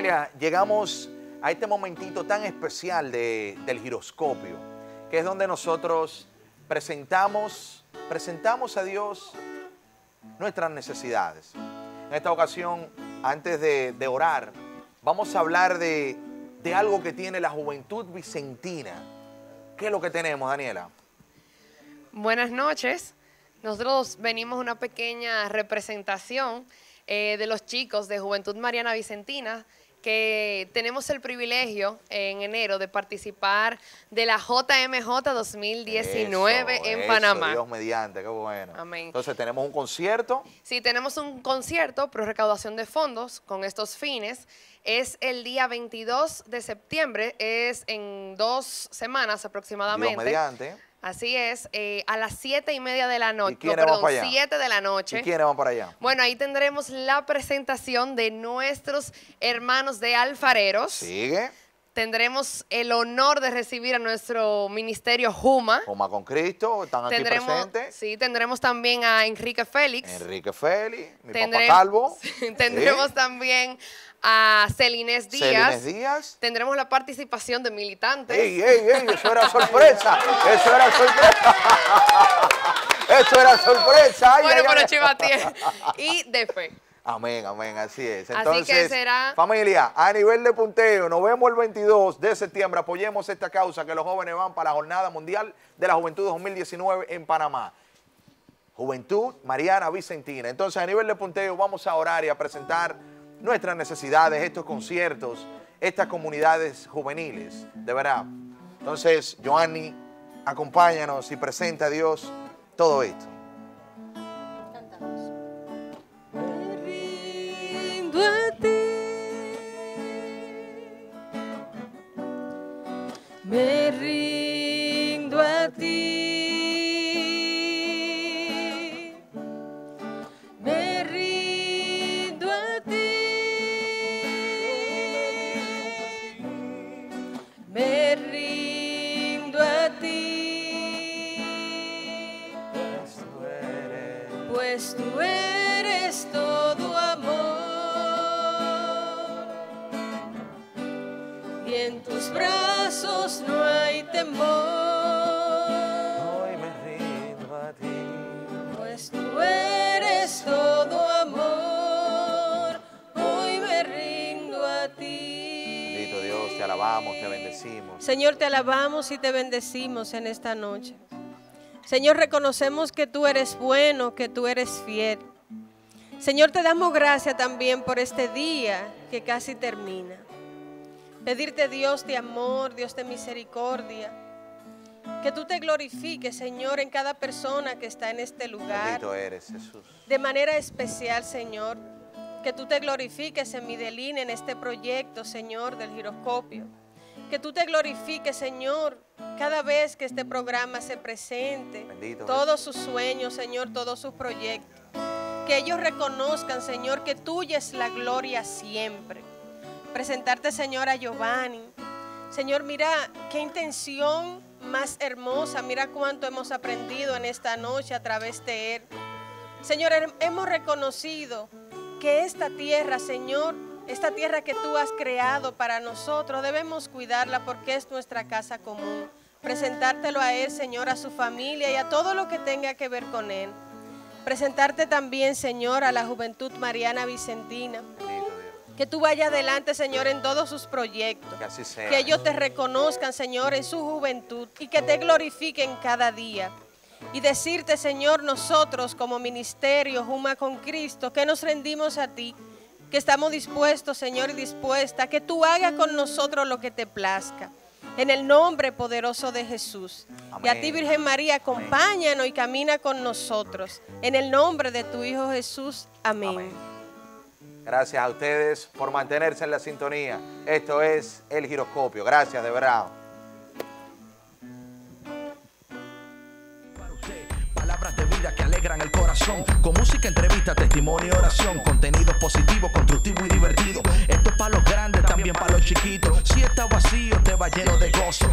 Familia, llegamos a este momentito tan especial de- del giroscopio, que es donde nosotros presentamos, presentamos a Dios nuestras necesidades. En esta ocasión, antes de, orar, vamos a hablar de, de algo que tiene la juventud vicentina. ¿Qué es lo que tenemos, Daniela? Buenas noches. Nosotros venimos una pequeña representación eh, de los chicos de Juventud Mariana Vicentina que tenemos el privilegio en enero de participar de la JMJ 2019 Eso, en eso, Panamá. Dios mediante, qué bueno. Amén. Entonces tenemos un concierto. Sí, tenemos un concierto pro recaudación de fondos con estos fines. Es el día 22 de septiembre, es en dos semanas aproximadamente. Dios mediante. Así es, eh, a las siete y media de la noche. quiénes no, van perdón, para allá? 7 de la noche. ¿Y quiénes van para allá? Bueno, ahí tendremos la presentación de nuestros hermanos de alfareros. Sigue. Tendremos el honor de recibir a nuestro ministerio Juma. Juma con Cristo, están aquí presentes. sí, tendremos también a Enrique Félix. Enrique Félix, mi Tendré- papá Calvo. tendremos Sí. también a Celines Díaz. Celines Díaz. Tendremos la participación de militantes. ¡Ey, ey, ey! Eso era sorpresa. Eso era sorpresa. Eso era sorpresa. Ay, bueno, ay, pero ay. Chivatier. y de fe. Amén, amén, así es. Así que Entonces, será- familia, a nivel de punteo, nos vemos el 22 de septiembre. Apoyemos esta causa que los jóvenes van para la Jornada Mundial de la Juventud 2019 en Panamá. Juventud Mariana Vicentina. Entonces, a nivel de punteo, vamos a orar y a presentar nuestras necesidades, estos conciertos, estas comunidades juveniles, de verdad. Entonces, Joanny, acompáñanos y presenta a Dios todo esto. En tus brazos no hay temor, ti. Bendito Dios, te alabamos, te bendecimos. Señor, te alabamos y te bendecimos en esta noche. Señor, reconocemos que tú eres bueno, que tú eres fiel. Señor, te damos gracias también por este día que casi termina. Pedirte, Dios de amor, Dios de misericordia, que tú te glorifiques, Señor, en cada persona que está en este lugar. Bendito eres, Jesús. De manera especial, Señor, que tú te glorifiques en Midelina, en este proyecto, Señor, del giroscopio. Que tú te glorifiques, Señor, cada vez que este programa se presente. Bendito todos sus sueños, Señor, todos sus proyectos. Que ellos reconozcan, Señor, que tuya es la gloria siempre. Presentarte, Señor, a Giovanni. Señor, mira qué intención más hermosa. Mira cuánto hemos aprendido en esta noche a través de él. Señor, hem- hemos reconocido que esta tierra, Señor, esta tierra que tú has creado para nosotros, debemos cuidarla porque es nuestra casa común. Presentártelo a Él, Señor, a su familia y a todo lo que tenga que ver con Él. Presentarte también, Señor, a la juventud mariana vicentina. Que tú vayas adelante, Señor, en todos sus proyectos. Que así sea. Que ellos te reconozcan, Señor, en su juventud y que te glorifiquen cada día. Y decirte, Señor, nosotros como ministerio Juma con Cristo, que nos rendimos a ti, que estamos dispuestos, Señor, y dispuesta, que tú hagas con nosotros lo que te plazca. En el nombre poderoso de Jesús. Y a ti. Virgen María, acompáñanos y camina con nosotros. En el nombre de tu Hijo Jesús. Amén. Amén. Gracias a ustedes por mantenerse en la sintonía. Esto es El Giroscopio. Gracias, de verdad. Que alegran el corazón. Con música, entrevista, testimonio oración. Contenido positivo, constructivo y divertido. Esto es para los grandes, también para los chiquitos. Si está vacío, te va lleno de gozo.